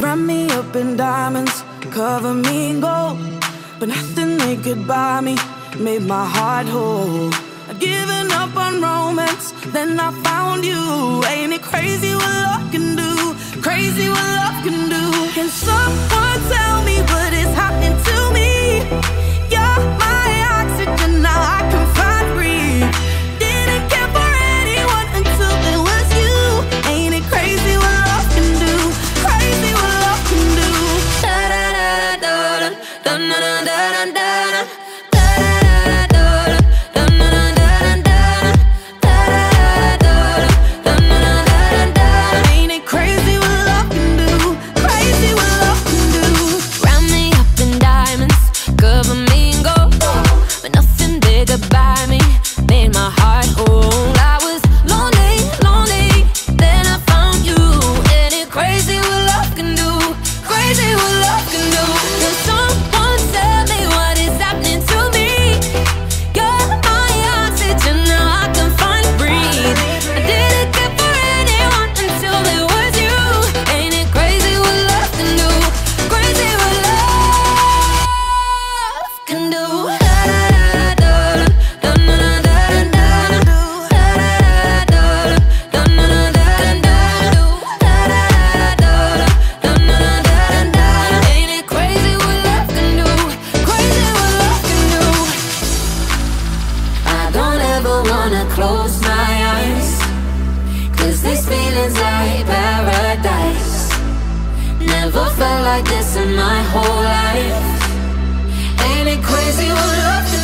Wrap me up in diamonds, cover me in gold. But nothing they could buy me made my heart whole. I'd given up on romance, then I found you. Ain't it crazy we're looking? close my eyes. Cause this feeling's like paradise. Never felt like this in my whole life. Ain't it crazy what love